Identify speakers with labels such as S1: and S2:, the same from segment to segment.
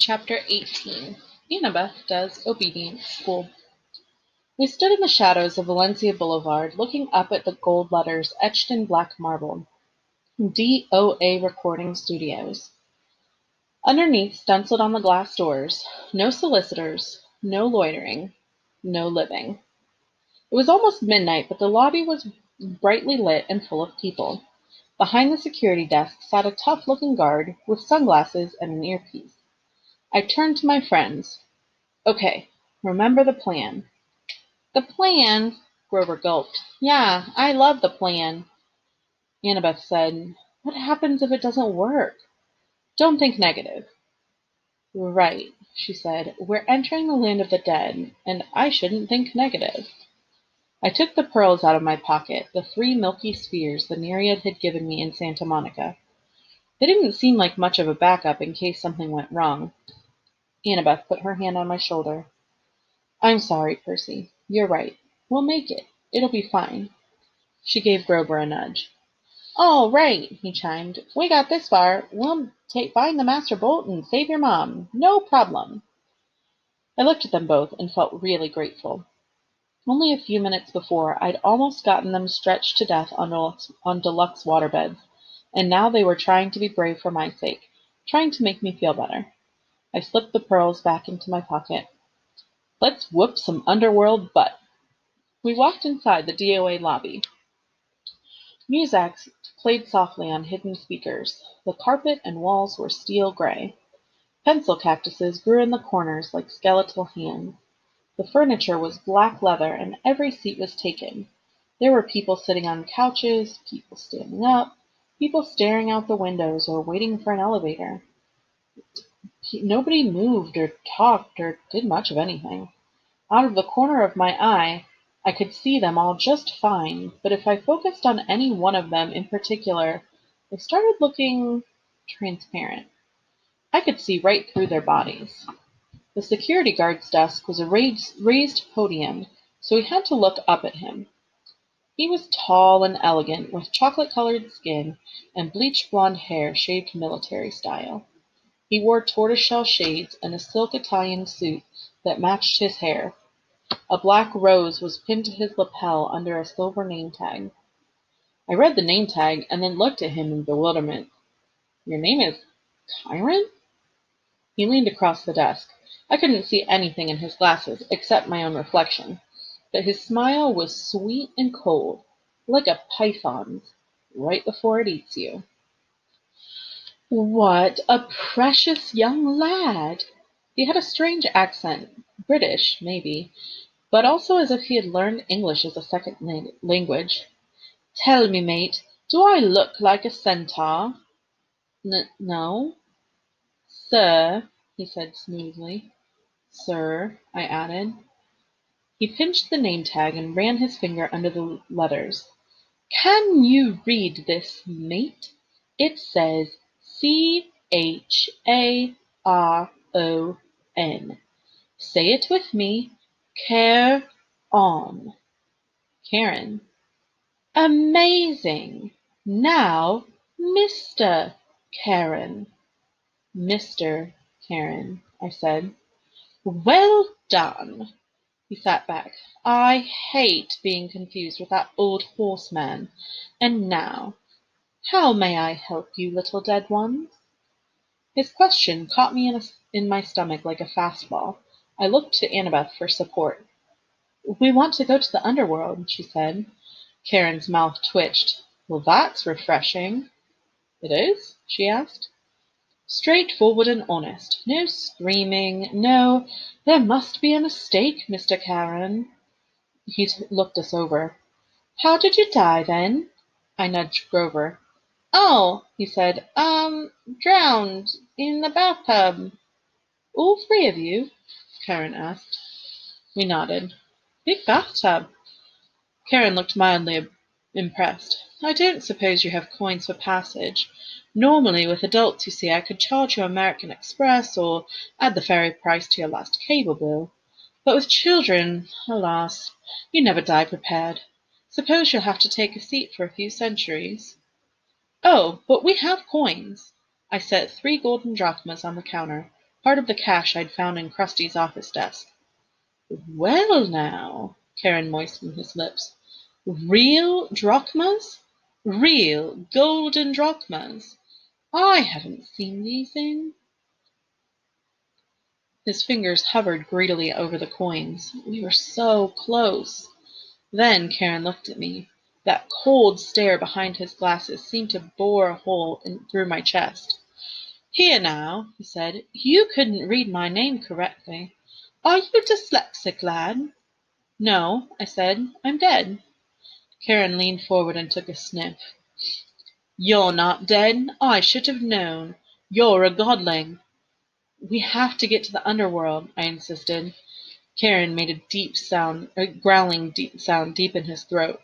S1: Chapter 18 Annabeth Does Obedience School We stood in the shadows of Valencia Boulevard, looking up at the gold letters etched in black marble DOA Recording Studios. Underneath, stenciled on the glass doors, no solicitors, no loitering, no living. It was almost midnight, but the lobby was brightly lit and full of people. Behind the security desk sat a tough-looking guard with sunglasses and an earpiece. I turned to my friends. Okay, remember the plan. The plan? Grover gulped. Yeah, I love the plan. Annabeth said, What happens if it doesn't work? Don't think negative. Right, she said. We're entering the land of the dead, and I shouldn't think negative. I took the pearls out of my pocket, the three milky spheres the Nereid had given me in Santa Monica. They didn't seem like much of a backup in case something went wrong. Annabeth put her hand on my shoulder. I'm sorry, Percy. You're right. We'll make it. It'll be fine. She gave Grover a nudge. All right, he chimed. We got this far. We'll take, find the master bolt and save your mom. No problem. I looked at them both and felt really grateful. Only a few minutes before, I'd almost gotten them stretched to death on deluxe, on deluxe waterbeds, and now they were trying to be brave for my sake, trying to make me feel better. I slipped the pearls back into my pocket. Let's whoop some underworld butt. We walked inside the DOA lobby. Music played softly on hidden speakers. The carpet and walls were steel gray. Pencil cactuses grew in the corners like skeletal hands. The furniture was black leather and every seat was taken. There were people sitting on couches, people standing up, people staring out the windows or waiting for an elevator. Nobody moved or talked or did much of anything. Out of the corner of my eye, I could see them all just fine, but if I focused on any one of them in particular, they started looking transparent. I could see right through their bodies. The security guard's desk was a raised podium, so we had to look up at him. He was tall and elegant, with chocolate-colored skin and bleached blonde hair shaved military style. He wore tortoiseshell shades and a silk Italian suit that matched his hair. A black rose was pinned to his lapel under a silver name tag. I read the name tag and then looked at him in bewilderment. Your name is Chiron? He leaned across the desk. I couldn't see anything in his glasses except my own reflection, but his smile was sweet and cold, like a python's, right before it eats you. What a precious young lad! He had a strange accent, British, maybe, but also as if he had learned English as a second language. Tell me, mate, do I look like a centaur? N no. Sir, he said smoothly. Sir, I added. He pinched the name tag and ran his finger under the letters. Can you read this, mate? It says C H A R O N. Say it with me. Care on. Charon. Amazing. Now, Mr. Charon. Mr. Charon, I said. Well done! He sat back. I hate being confused with that old horseman. And now, how may I help you, little dead ones? His question caught me in, a, in my stomach like a fastball. I looked to Annabeth for support. We want to go to the underworld, she said. Charon's mouth twitched. Well, that's refreshing. It is? she asked. Straightforward and honest. No screaming. No, there must be a mistake, Mr. Charon. He looked us over. How did you die, then? I nudged Grover. Oh, he said, um, drowned in the bathtub. All three of you? Charon asked. We nodded. Big bathtub. Charon looked mildly impressed. I don't suppose you have coins for passage. Normally, with adults, you see, I could charge you American Express or add the ferry price to your last cable bill. But with children, alas, you never die prepared. Suppose you'll have to take a seat for a few centuries. Oh, but we have coins. I set three golden drachmas on the counter. part of the cash I'd found in Crusty's office desk. Well now, Charon moistened his lips. Real drachmas? Real golden drachmas? I haven't seen these in. His fingers hovered greedily over the coins. We were so close. Then Charon looked at me. That cold stare behind his glasses seemed to bore a hole in, through my chest. Here now, he said, you couldn't read my name correctly. Are you dyslexic, lad? No, I said, I'm dead. Charon leaned forward and took a sniff. You're not dead. I should have known. You're a godling. We have to get to the underworld, I insisted. Charon made a deep sound, a growling deep sound deep in his throat.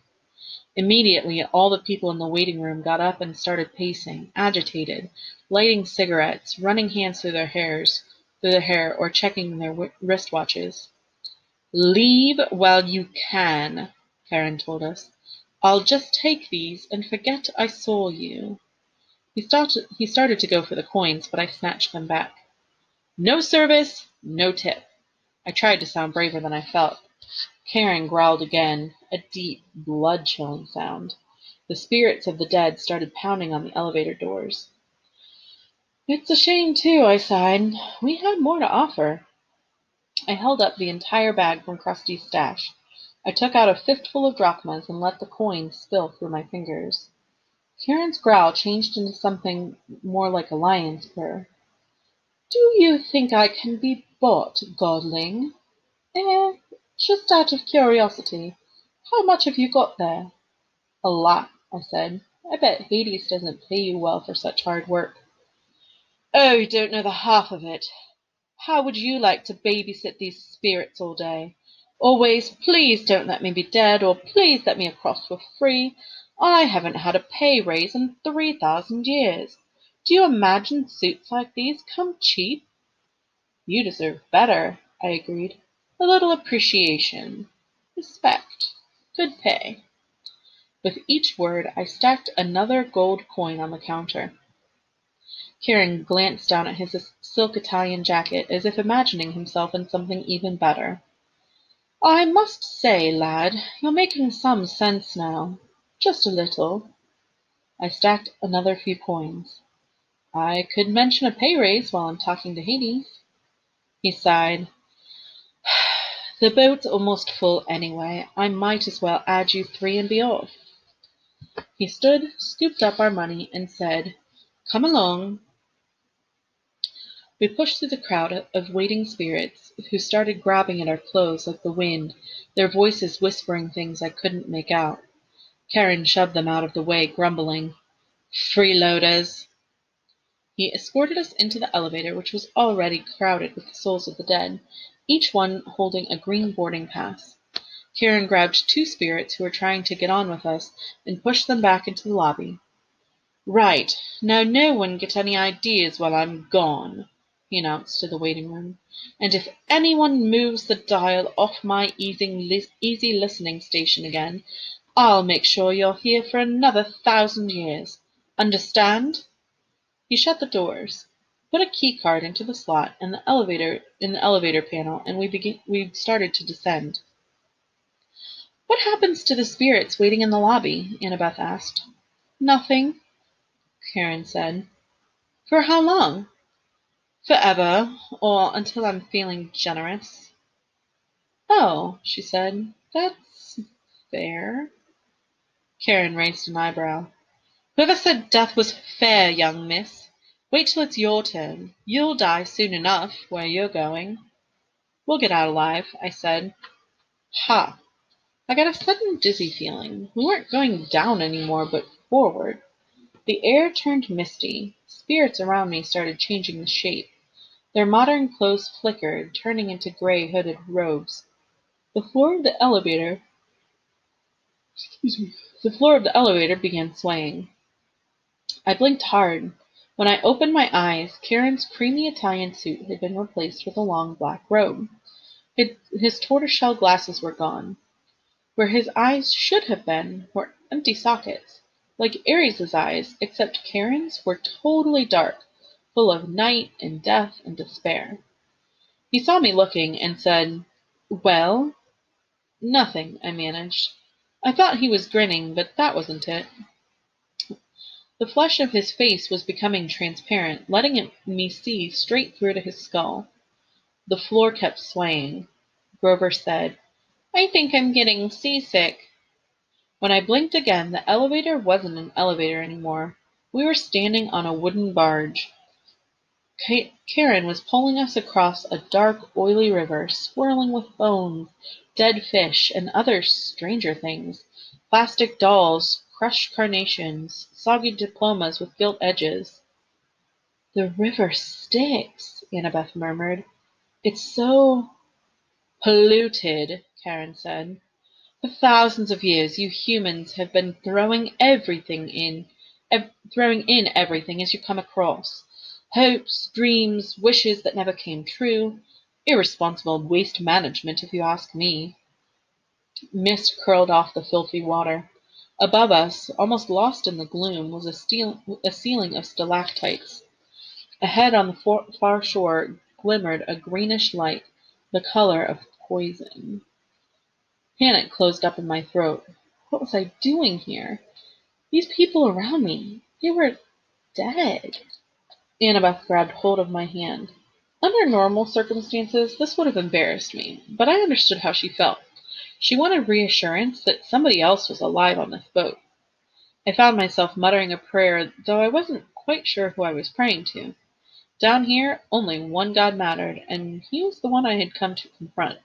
S1: Immediately all the people in the waiting room got up and started pacing, agitated, lighting cigarettes, running hands through their hairs, through their hair, or checking their wristwatches. Leave while you can, Charon told us. I'll just take these and forget I saw you. He started, he started to go for the coins, but I snatched them back. No service, no tip. I tried to sound braver than I felt. Charon growled again, a deep, blood-chilling sound. The spirits of the dead started pounding on the elevator doors. It's a shame, too, I sighed. We had more to offer. I held up the entire bag from Crusty's stash. I took out a fistful of drachmas and let the coins spill through my fingers. Charon's growl changed into something more like a lion's purr. Do you think I can be bought, godling? Eh, just out of curiosity, how much have you got there? A lot, I said. I bet Hades doesn't pay you well for such hard work. Oh, you don't know the half of it. How would you like to babysit these spirits all day? Always, please don't let me be dead, or please let me across for free. I haven't had a pay raise in three thousand years. Do you imagine suits like these come cheap? You deserve better, I agreed. A little appreciation, respect, good pay. With each word I stacked another gold coin on the counter. Charon glanced down at his silk Italian jacket as if imagining himself in something even better. I must say, lad, you're making some sense now. Just a little. I stacked another few coins. I could mention a pay raise while I'm talking to Hades. He sighed. The boat's almost full anyway. I might as well add you three and be off. He stood, scooped up our money, and said, Come along. We pushed through the crowd of waiting spirits, who started grabbing at our clothes like the wind, their voices whispering things I couldn't make out. Charon shoved them out of the way, grumbling, Freeloaders! He escorted us into the elevator, which was already crowded with the souls of the dead each one holding a green boarding pass. Charon grabbed two spirits who were trying to get on with us and pushed them back into the lobby. Right, now no one get any ideas while I'm gone, he announced to the waiting room. And if anyone moves the dial off my easy listening station again, I'll make sure you're here for another thousand years. Understand? He shut the doors put a key card into the slot in the elevator in the elevator panel, and we begin we started to descend. What happens to the spirits waiting in the lobby? Annabeth asked. Nothing, Charon said. For how long? Forever, or until I'm feeling generous. Oh, she said, that's fair. Charon raised an eyebrow. Whoever said death was fair, young miss? Wait till it's your turn. You'll die soon enough, where you're going. We'll get out alive, I said. Ha! I got a sudden dizzy feeling. We weren't going down any more, but forward. The air turned misty. Spirits around me started changing the shape. Their modern clothes flickered, turning into gray hooded robes. The floor of the elevator excuse me, the floor of the elevator began swaying. I blinked hard. When I opened my eyes, Charon's creamy Italian suit had been replaced with a long black robe. His tortoiseshell glasses were gone. Where his eyes should have been were empty sockets, like Ares's eyes, except Charon's were totally dark, full of night and death and despair. He saw me looking and said, Well? Nothing, I managed. I thought he was grinning, but that wasn't it. The flesh of his face was becoming transparent, letting me see straight through to his skull. The floor kept swaying. Grover said, I think I'm getting seasick. When I blinked again, the elevator wasn't an elevator anymore. We were standing on a wooden barge. Charon was pulling us across a dark, oily river, swirling with bones, dead fish, and other stranger things plastic dolls, crushed carnations, soggy diplomas with gilt edges. The river Styx, Annabeth murmured. It's so polluted, Charon said. For thousands of years you humans have been throwing everything in, ev- throwing in everything as you come across. Hopes, dreams, wishes that never came true. Irresponsible waste management, if you ask me. Mist curled off the filthy water. Above us, almost lost in the gloom, was a, steel, a ceiling of stalactites. Ahead on the far shore glimmered a greenish light, the color of poison. Panic closed up in my throat. What was I doing here? These people around me, they were dead. Annabeth grabbed hold of my hand. Under normal circumstances, this would have embarrassed me, but I understood how she felt. She wanted reassurance that somebody else was alive on this boat. I found myself muttering a prayer, though I wasn't quite sure who I was praying to. Down here, only one God mattered, and he was the one I had come to confront.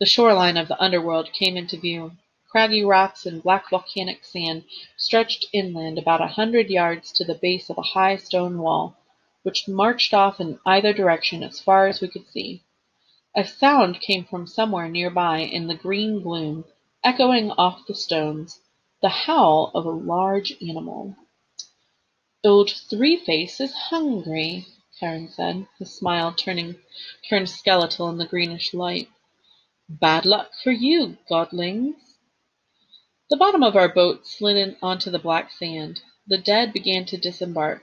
S1: The shoreline of the underworld came into view. Craggy rocks and black volcanic sand stretched inland about a hundred yards to the base of a high stone wall, which marched off in either direction as far as we could see. A sound came from somewhere nearby in the green gloom, echoing off the stones, the howl of a large animal. Old Three Face is hungry, Charon said, his smile turning turned skeletal in the greenish light. Bad luck for you, godlings. The bottom of our boat slid in onto the black sand. The dead began to disembark.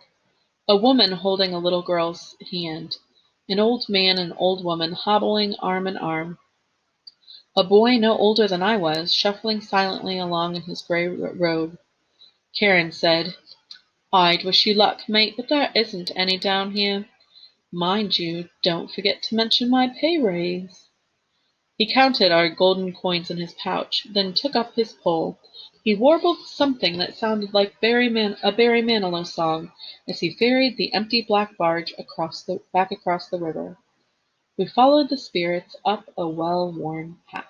S1: A woman holding a little girl's hand. An old man and old woman hobbling arm in arm. A boy no older than I was, shuffling silently along in his gray robe. Charon said, I'd wish you luck, mate, but there isn't any down here. Mind you, don't forget to mention my pay raise. He counted our golden coins in his pouch, then took up his pole. He warbled something that sounded like Barry Man- a Barry Manilow song as he ferried the empty black barge across the, back across the river. We followed the spirits up a well-worn path.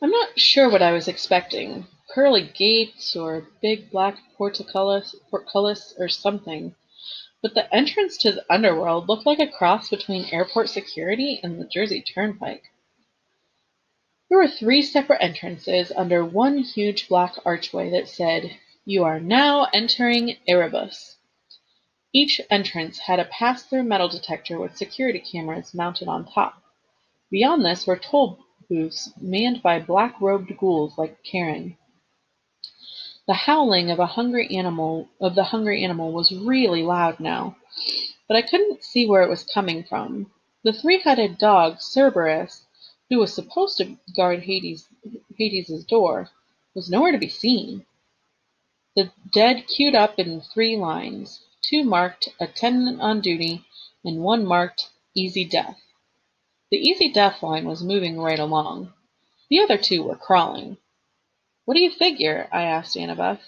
S1: I'm not sure what I was expecting. Pearly gates or big black portcullis, portcullis or something. But the entrance to the underworld looked like a cross between airport security and the Jersey Turnpike. There were three separate entrances under one huge black archway that said, You are now entering Erebus. Each entrance had a pass-through metal detector with security cameras mounted on top. Beyond this were toll booths manned by black-robed ghouls like Charon. The howling of a hungry animal of the hungry animal was really loud now, but I couldn't see where it was coming from. The three-headed dog, Cerberus, who was supposed to guard Hades Hades's door, was nowhere to be seen. The dead queued up in three lines, two marked attendant on duty and one marked easy death. The easy death line was moving right along. The other two were crawling. What do you figure? I asked Annabeth.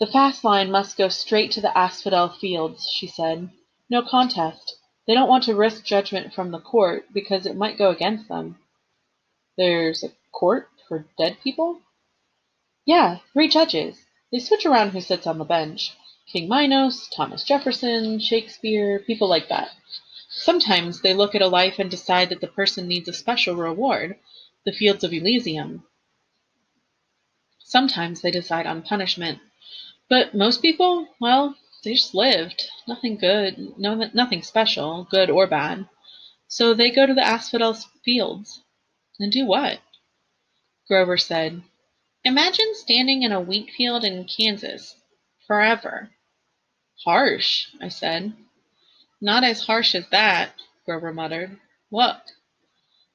S1: The fast line must go straight to the asphodel fields, she said. No contest. They don't want to risk judgment from the court because it might go against them. There's a court for dead people? Yeah, three judges. They switch around who sits on the bench. King Minos, Thomas Jefferson, Shakespeare, people like that. Sometimes they look at a life and decide that the person needs a special reward, the fields of Elysium. Sometimes they decide on punishment. But most people, well, they just lived. Nothing good, no, nothing special, good or bad. So they go to the asphodel fields. And do what? Grover said, Imagine standing in a wheat field in Kansas. Forever. Harsh, I said. Not as harsh as that, Grover muttered. Look.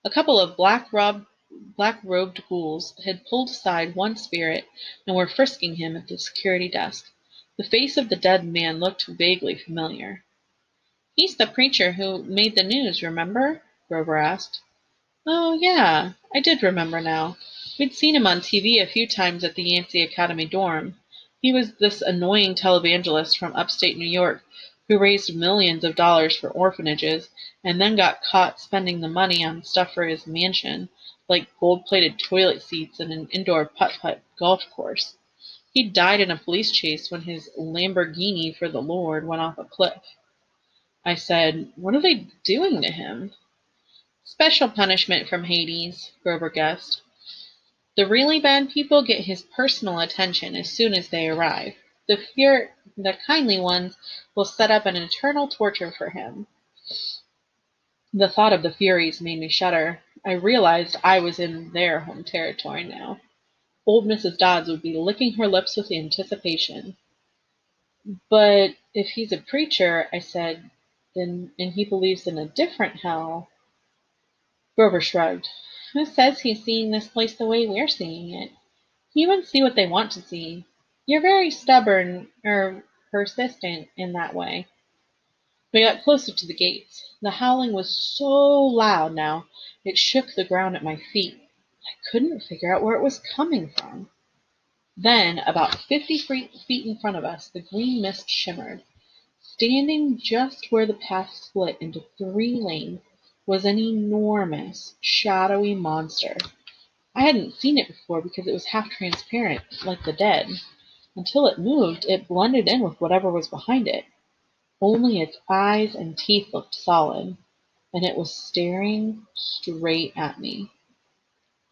S1: A couple of black robed black robed ghouls had pulled aside one spirit and were frisking him at the security desk. The face of the dead man looked vaguely familiar. He's the preacher who made the news, remember? Grover asked. Oh, yeah, I did remember now. We'd seen him on TV a few times at the Yancey Academy dorm. He was this annoying televangelist from upstate New York who raised millions of dollars for orphanages and then got caught spending the money on stuff for his mansion, like gold-plated toilet seats and an indoor putt-putt golf course. He died in a police chase when his Lamborghini for the Lord went off a cliff. I said, What are they doing to him? Special punishment from Hades, Grover guessed. The really bad people get his personal attention as soon as they arrive. The fear, the kindly ones will set up an eternal torture for him. The thought of the Furies made me shudder. I realized I was in their home territory now. Old Mrs. Dodds would be licking her lips with anticipation. But if he's a preacher, I said, then and he believes in a different hell. Grover shrugged. Who says he's seeing this place the way we're seeing it? Humans see what they want to see. You're very stubborn or persistent in that way. We got closer to the gates. The howling was so loud now it shook the ground at my feet. I couldn't figure out where it was coming from. Then, about fifty feet in front of us, the green mist shimmered. Standing just where the path split into three lanes was an enormous, shadowy monster. I hadn't seen it before because it was half transparent, like the dead. Until it moved, it blended in with whatever was behind it. Only its eyes and teeth looked solid, and it was staring straight at me.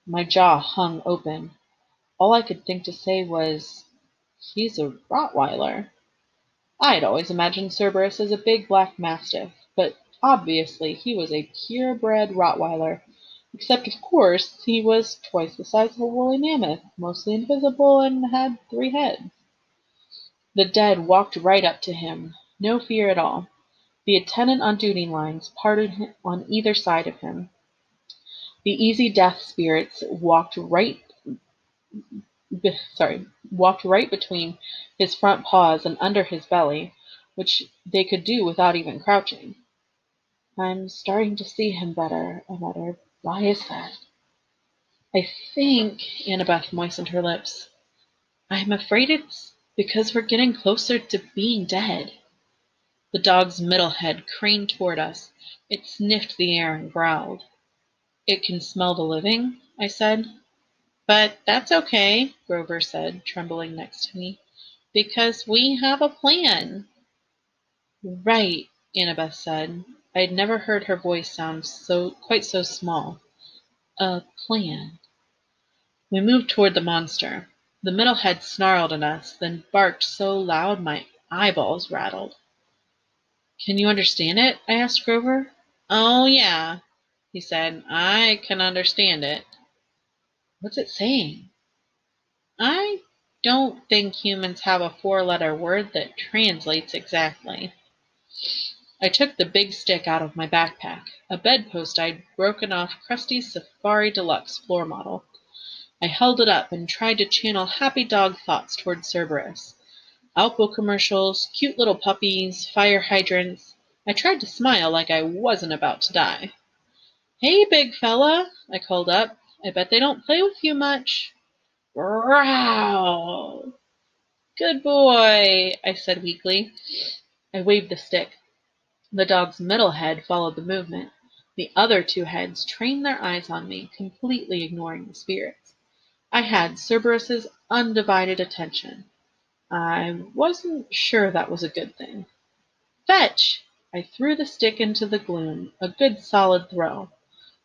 S1: My jaw hung open. All I could think to say was, He's a Rottweiler. I had always imagined Cerberus as a big black mastiff, but obviously he was a purebred Rottweiler, except of course he was twice the size of a woolly mammoth, mostly invisible, and had three heads. The dead walked right up to him, no fear at all. The attendant on duty lines parted on either side of him. The easy death spirits walked right sorry, walked right between his front paws and under his belly, which they could do without even crouching. I'm starting to see him better, I muttered. Why is that? I think, Annabeth moistened her lips, I'm afraid it's because we're getting closer to being dead. The dog's middle head craned toward us. It sniffed the air and growled. It can smell the living, I said. But that's okay, Grover said, trembling next to me, because we have a plan. Right, Annabeth said. I had never heard her voice sound so quite so small. A plan. We moved toward the monster. The middle head snarled at us, then barked so loud my eyeballs rattled. Can you understand it? I asked Grover. Oh, yeah, he said. I can understand it. What's it saying? I don't think humans have a four-letter word that translates exactly. I took the big stick out of my backpack, a bedpost I'd broken off Crusty's Safari Deluxe floor model. I held it up and tried to channel happy dog thoughts toward Cerberus. Alpo commercials, cute little puppies, fire hydrants. I tried to smile like I wasn't about to die. Hey, big fella, I called up. I bet they don't play with you much. Growl. Good boy, I said weakly. I waved the stick. The dog's middle head followed the movement. The other two heads trained their eyes on me, completely ignoring the spirits. I had Cerberus's undivided attention. I wasn't sure that was a good thing. Fetch! I threw the stick into the gloom, a good solid throw.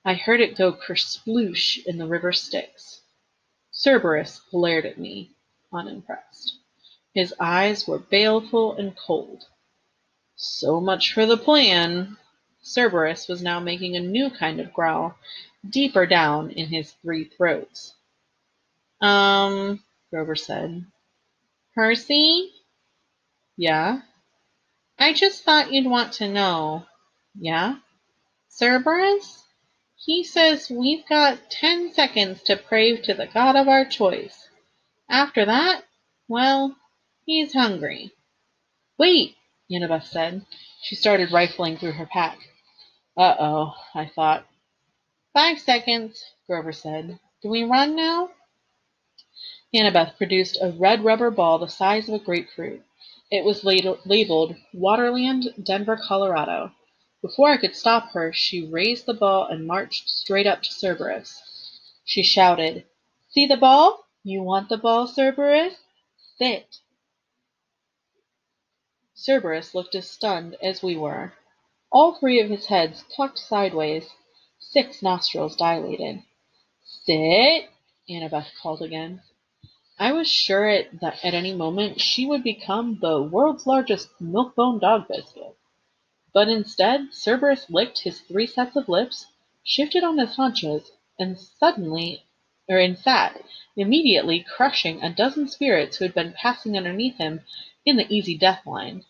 S1: I heard it go kersploosh in the river Styx. Cerberus glared at me, unimpressed. His eyes were baleful and cold. So much for the plan. Cerberus was now making a new kind of growl, deeper down in his three throats. Um, Grover said. Percy? Yeah? I just thought you'd want to know. Yeah? Cerberus? He says we've got ten seconds to pray to the god of our choice. After that, well, he's hungry. Wait, Annabeth said. She started rifling through her pack. Uh-oh, I thought. Five seconds, Grover said. Do we run now? Annabeth produced a red rubber ball the size of a grapefruit. It was labeled Waterland, Denver, Colorado. Before I could stop her, she raised the ball and marched straight up to Cerberus. She shouted, See the ball? You want the ball, Cerberus? Sit. Cerberus looked as stunned as we were. All three of his heads tucked sideways, six nostrils dilated. Sit, Annabeth called again. I was sure at, that at any moment she would become the world's largest milk-bone dog biscuit. But instead, Cerberus licked his three sets of lips, shifted on his haunches, and suddenly, or in sat, immediately crushing a dozen spirits who had been passing underneath him in the easy death line.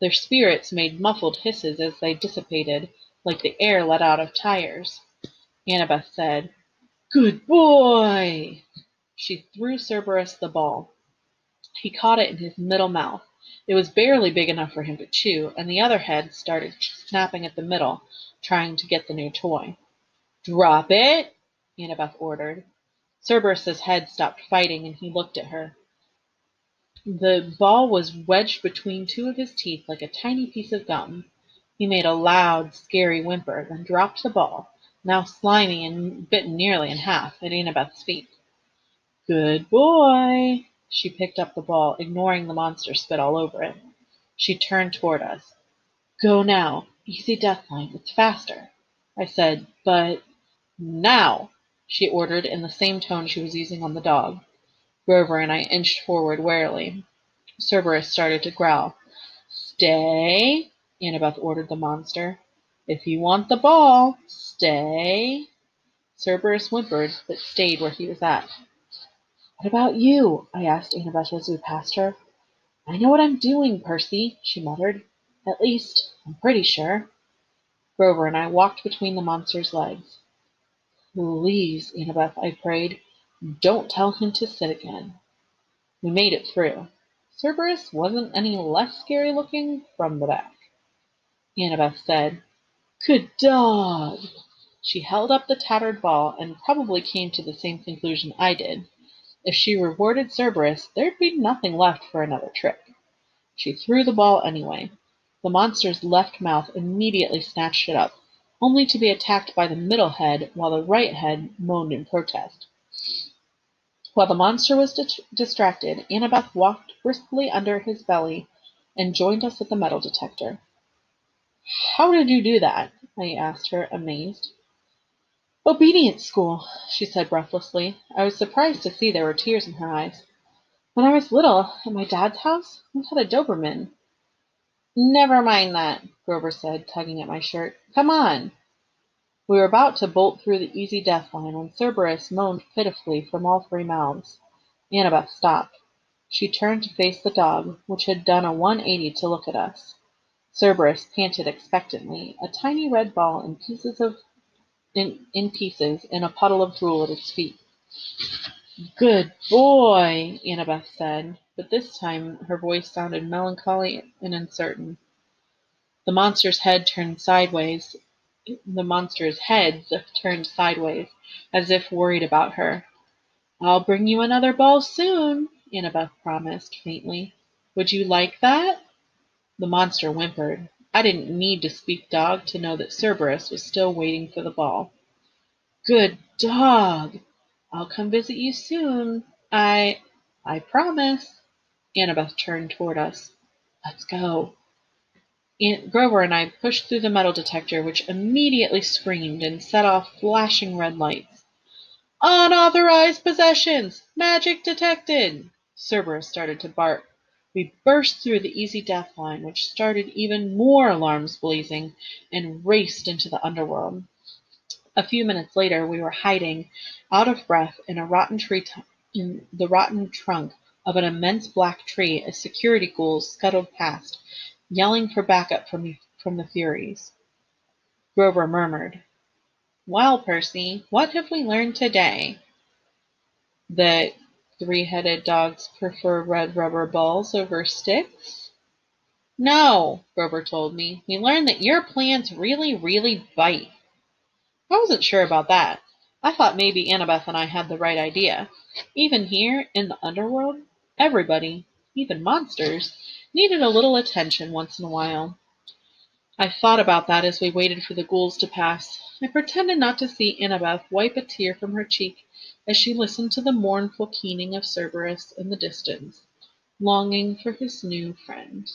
S1: Their spirits made muffled hisses as they dissipated, like the air let out of tires. Annabeth said, Good boy! She threw Cerberus the ball. He caught it in his middle mouth. It was barely big enough for him to chew, and the other head started snapping at the middle, trying to get the new toy. Drop it, Annabeth ordered. Cerberus's head stopped fighting, and he looked at her. The ball was wedged between two of his teeth like a tiny piece of gum. He made a loud, scary whimper, then dropped the ball, now slimy and bitten nearly in half, at Annabeth's feet. Good boy! She picked up the ball, ignoring the monster spit all over it. She turned toward us. Go now. Easy deathline. It's faster. I said, but now, she ordered in the same tone she was using on the dog. Grover and I inched forward warily. Cerberus started to growl. Stay, Annabeth ordered the monster. If you want the ball, stay. Cerberus whimpered, but stayed where he was at. What about you? I asked Annabeth as we passed her. I know what I'm doing, Percy, she muttered. At least, I'm pretty sure. Grover and I walked between the monster's legs. Please, Annabeth, I prayed, don't tell him to sit again. We made it through. Cerberus wasn't any less scary looking from the back. Annabeth said, Good dog! She held up the tattered ball and probably came to the same conclusion I did. If she rewarded Cerberus, there'd be nothing left for another trick. She threw the ball anyway. The monster's left mouth immediately snatched it up, only to be attacked by the middle head while the right head moaned in protest. While the monster was distracted, Annabeth walked briskly under his belly and joined us at the metal detector. How did you do that? I asked her, amazed. Obedience school, she said breathlessly. I was surprised to see there were tears in her eyes. When I was little, at my dad's house, we had a Doberman. Never mind that, Grover said, tugging at my shirt. Come on. We were about to bolt through the easy death line when Cerberus moaned pitifully from all three mouths. Annabeth stopped. She turned to face the dog, which had done a 180 to look at us. Cerberus panted expectantly, a tiny red ball in pieces of in, in pieces in a puddle of drool at its feet. Good boy, Annabeth said, but this time her voice sounded melancholy and uncertain. The monster's head turned sideways. The monster's heads turned sideways, as if worried about her. I'll bring you another ball soon, Annabeth promised faintly. Would you like that? The monster whimpered. I didn't need to speak dog to know that Cerberus was still waiting for the ball. Good dog! I'll come visit you soon. I I promise. Annabeth turned toward us. Let's go. Aunt Grover and I pushed through the metal detector, which immediately screamed and set off flashing red lights. Unauthorized possessions! Magic detected! Cerberus started to bark. We burst through the easy death line, which started even more alarms blazing, and raced into the underworld. A few minutes later we were hiding, out of breath, in a rotten tree t- in the rotten trunk of an immense black tree as security ghouls scuttled past, yelling for backup from, from the Furies. Grover murmured, Well, Percy, what have we learned today? That three-headed dogs prefer red rubber balls over sticks? No, Grover told me. We learned that your plans really, really bite. I wasn't sure about that. I thought maybe Annabeth and I had the right idea. Even here, in the underworld, everybody, even monsters, needed a little attention once in a while. I thought about that as we waited for the ghouls to pass. I pretended not to see Annabeth wipe a tear from her cheek as she listened to the mournful keening of Cerberus in the distance, longing for his new friend.